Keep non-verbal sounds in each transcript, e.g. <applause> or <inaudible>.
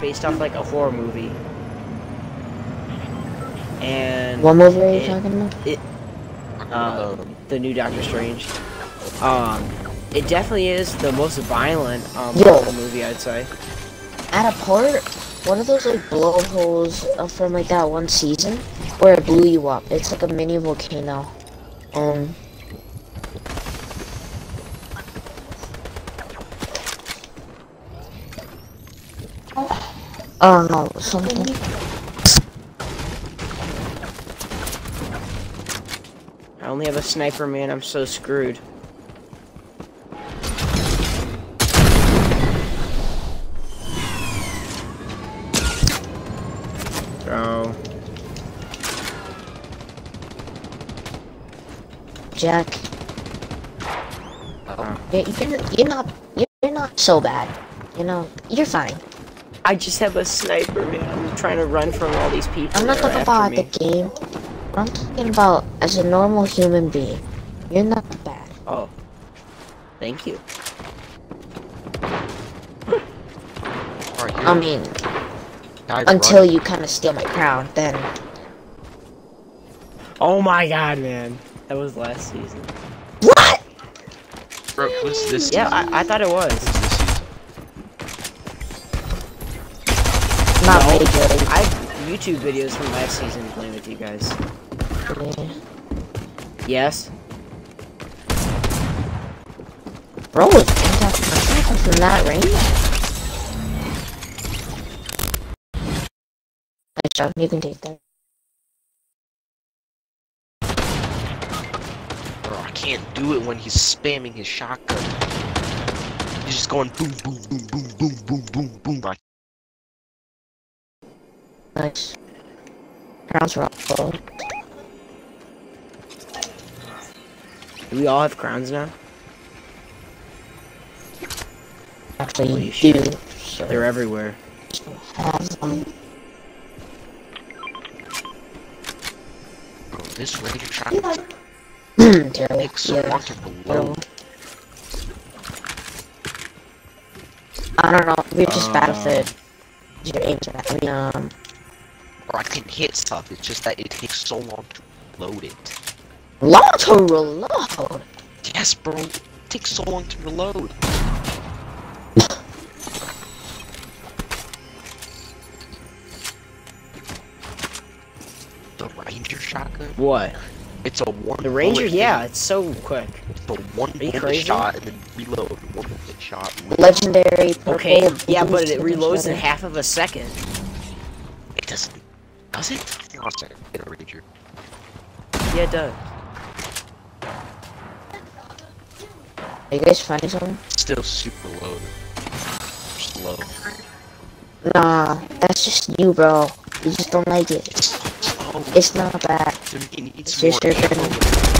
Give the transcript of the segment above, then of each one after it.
based off like a horror movie. And What movie are you it- talking about? uh, the new Doctor Strange. Um, it definitely is the most violent um Yo. Movie, I'd say. At a part, one of those like blowholes uh, from like that one season where it blew you up. It's like a mini volcano. Um. I don't know, something. I only have a sniper, man. I'm so screwed. Bro. Jack. Oh. You're, you're, you're not you're not so bad. You know, you're fine. I just have a sniper, man. I'm trying to run from all these people. I'm not that are talking after about the me. game. I'm talking about as a normal human being. You're not bad. Oh. Thank you. Alright, I mean, guys until run. you kind of steal my crown, then Oh my god, man. That was last season. what? Bro, what's this Yeah, season? I, I thought it was. Not No. very good. I have YouTube videos from last season playing with you guys. Yeah. Yes? Bro was anti from that range. Nice job. You can take that. Bro, I can't do it when he's spamming his shotgun. He's just going boom, boom, boom, boom, boom, boom, boom, boom. Like, Nice. Crowns are all. Do we all have crowns now? Actually, Holy you shit. So They're everywhere. have them. bro, this ranger shotgun Terrible. takes so Yeah. long to Terrible. reload. I don't know. We're just bad Uh, at the your aims are I mean, um, Or I can hit stuff, it's just that it takes so long to load it. long to reload. Yes, bro, it takes so long to reload. The ranger shotgun? What? It's a one. The ranger? bullet Yeah, it's so quick. It's a one bullet crazy? shot and then reload. One bullet shot. reload. Legendary. Okay, yeah, but it reloads in half of a second. It doesn't. Does it? Hang on a second. Get a. Yeah, it does. Are you guys finding something? Still super low. Slow. Nah, that's just you, bro. You just don't like it. It's. It's not bad. To me, it needs It's just your ammo.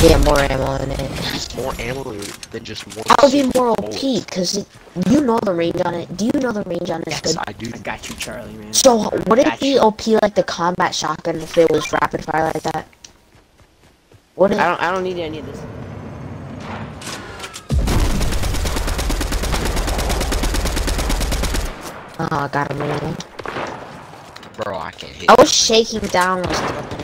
Get more ammo in it. It more ammo than just one. That would be more. OP, because you know the range on it. Do you know the range on it is Yes, good? I do. I got you, Charlie, man. So, would it be Gotcha. OP like the combat shotgun if it was rapid fire like that? Would it? I don't. I don't need any of this. Oh, I got him in. Bro, I can't hit. I was shaking down. Was the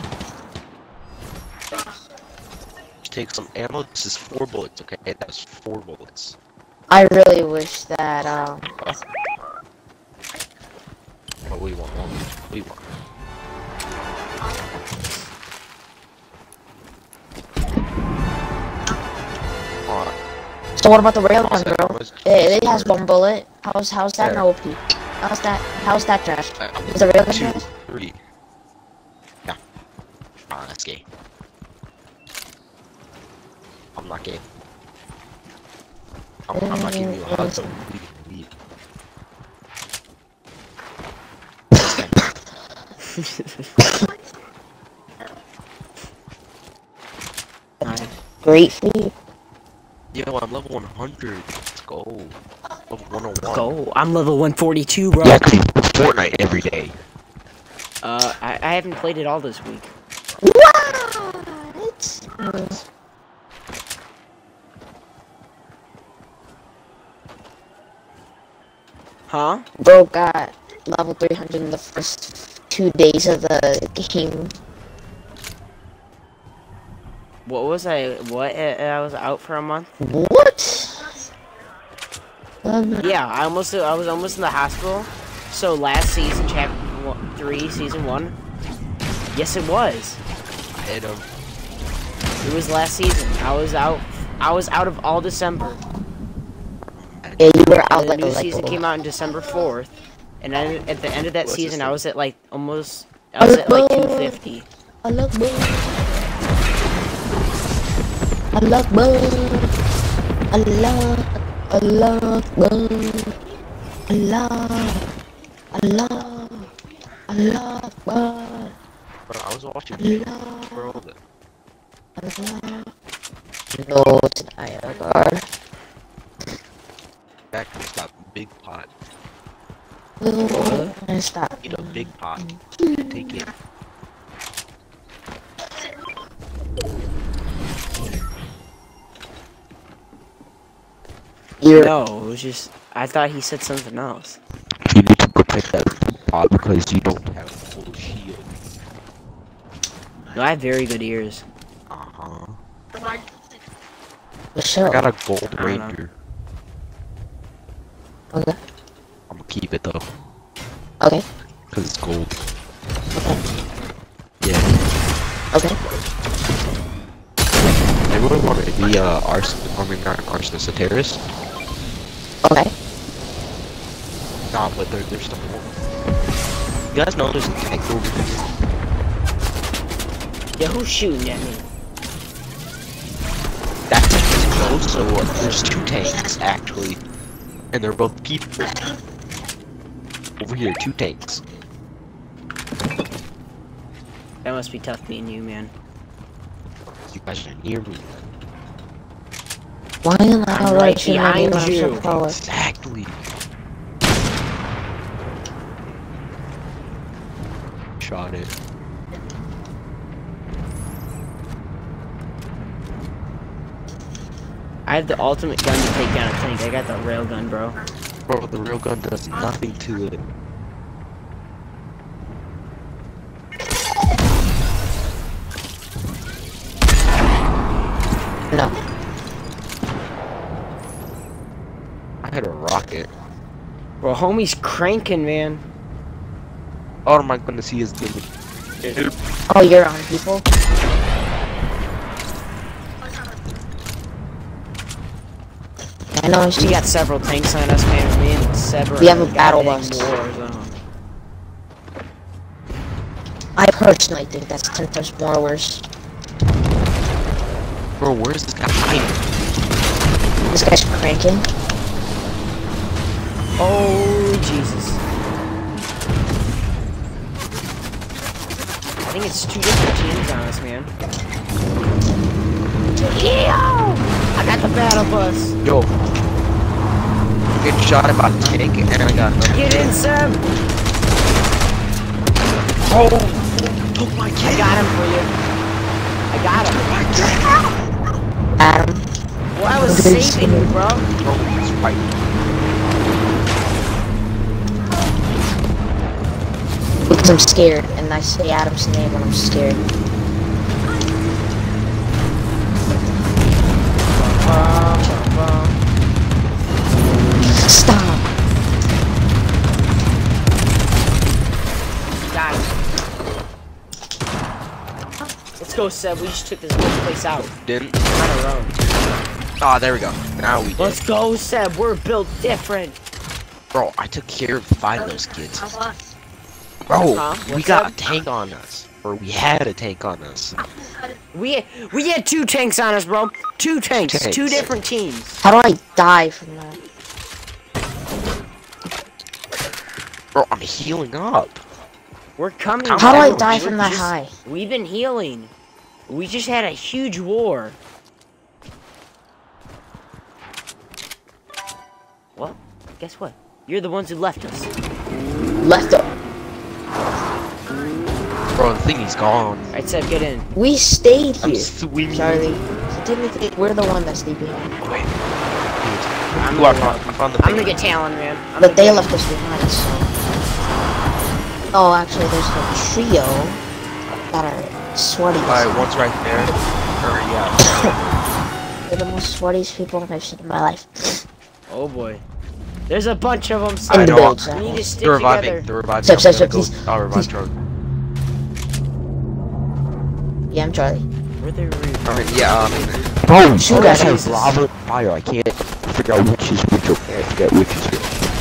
Take some ammo. This is four bullets, okay? That's four bullets. I really wish that, um, What we want? What we want? Alright. so what about the railgun, bro? It, it has one bullet. How's, how's that no OP? How's that, how's that trash? Uh, Is the railgun trash? three. Yeah. Ah, that's gay. I'm not gay. I'm, I'm not giving you a hug, so leave, leave. Alright. Great for you. Yo, I'm level 100. Let's go. Level 101. Go. I'm level 142, bro. Yeah, 'cause you Fortnite every day. Uh, I, I haven't played it all this week. What? Huh? Bro got level 300 in the first two days of the game. What was I? What? I was out for a month. What? Um, Yeah, I almost. I was almost in the hospital. So last season, chapter one, three, season one. Yes, it was. I hit him. It was last season. I was out. I was out of all December. Yeah, you were out And the like, new like season a- came out on December fourth, and then at the end of that What's season, I was at like almost. I was at like 250. Allah Akbar. Allah Akbar. Allah. Allah Akbar. Allah. Allah. Allah Akbar. Bro, I was watching Allah. bro. the- Allah. No, it's an IR guard. Back to that big pot. Oh, stop. Eat a big pot. Take it. You're No, it was just. I thought he said something else. You need to protect that big pot because you don't have full shield. No, I have very good ears. Uh huh. Michelle. I got a gold I don't know. Ranger. Okay. I'm gonna keep it though, Okay. cause it's gold. Okay. Yeah. Okay. Everyone want to be uh arson? I mean not arsonist, a terrorist? Okay. Nah, but there, there's still more. You guys know there's a tank over here. Yeah, who's shooting at me? That tank is close, so uh, there's two tanks actually, and they're both people. Over here, two tanks. That must be tough being you, man. You guys are near me. Why am I I'm right right here? behind I'm you. so power. Exactly. Shot it. I have the ultimate gun to take down a tank. I got the rail gun, bro. Bro, the rail gun does nothing to it. No. I had a rocket. Bro, homie's cranking, man. Oh my goodness, he is giving. Oh, you're on people? I know she got several tanks on us, man. Me and Sever. We have a battle bus. I personally think that's 10 times more worse. Bro, where's this guy hiding? This guy's cranking. Oh, Jesus. I think it's two different teams on us, man. Yeah! I got the battle bus. Yo. Get shot at by a tank and I got another. Get in, Seb. Oh! Oh my I got him for you. I got him. Oh Adam. Well, I was Okay, saving you, bro. Oh, bro, he's right. Because I'm scared, and I say Adam's name when I'm scared. Let's. We just took this whole place out Didn't. on our own. Ah, there we go. Now we did. Let's go, Seb. We're built different. Bro, I took care of five of those kids. Bro, Huh? we What's got up? a tank on us. Or we had a tank on us. We we had two tanks on us, bro. Two tanks, Tanks. two different teams. How do I die from that? Bro, I'm healing up. We're coming. How How do I die We're from that high? We've been healing. We just had a huge war. Well, guess what? You're the ones who left us. Left us. Bro, the thing is gone. Alright, Seb, get in. We stayed I'm here, swinging. Charlie. So technically, we're the one that's stayed behind. Oh, wait. I'm Ooh, I gonna, found, I found the I'm thing. gonna get Talon, man. I'm But they left us behind, so. Oh, actually, there's a trio that are sweaty. Alright, one's right there. Hurry up. <laughs> They're the most sweatiest people I've seen in my life. Oh boy. There's a bunch of them. In I the know. builds, We need to stick They're reviving. together. They're reviving. Step, step, step, please. I'll revive Charlie. Yeah, I'm Charlie. Where they re- I mean, yeah, I mean, Bro, Shoot you guys at lava fire. I can't figure out which is which. Okay, I forget which is which.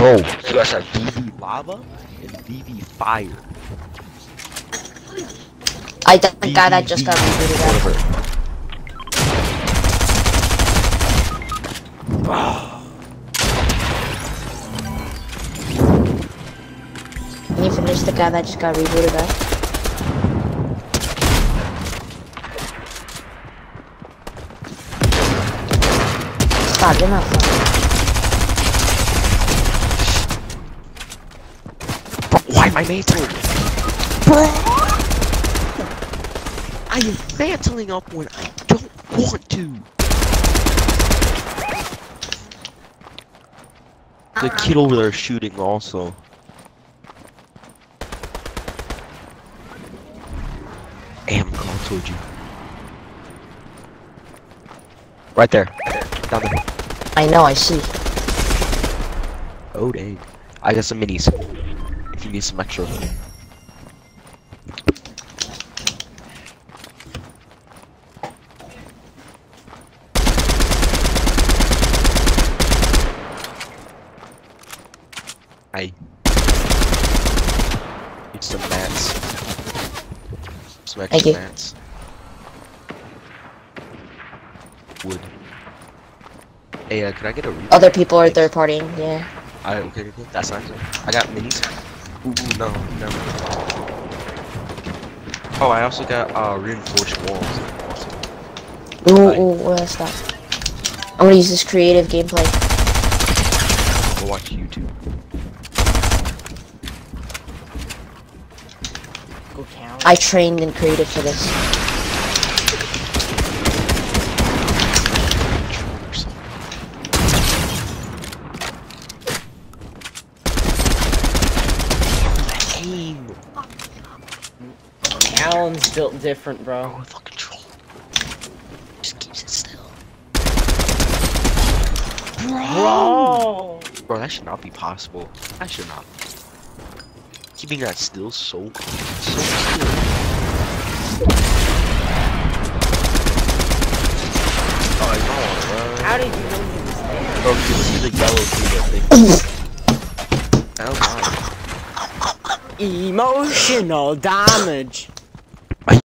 Bro, you guys have DV lava and DV fire. I the guy that just got rebooted out. Whatever. Can you finish the guy that just got rebooted out? Stop, you're not funny. Why am I mantling? Bro! I am mantling up when I don't want to. The kid over there shooting also. I'm going towards you. Right there. Down there. I know, I see. Oh dang. I got some minis. If you need some extra. Hi. Need some mats. Some extra mats. Wood. Hey, uh, can I get a? Other people are third partying, yeah. Alright, okay, okay, that's nice. I got minis. Ooh, ooh, no, never. Oh, I also got uh reinforced walls. Awesome. Ooh, Hi. ooh, what's that? I'm gonna use this creative gameplay. Go watch YouTube. Go Talon. I trained in creative for this. Or something. Aim! Talon's built different, bro. Oh, fucking troll. Just keeps it still. Bro! Bro, that should not be possible. That should not. Keeping that still so so still. Oh, you don't wanna run. How did you know he was there? Bro, you see the yellow thing. Oh my. Emotional damage.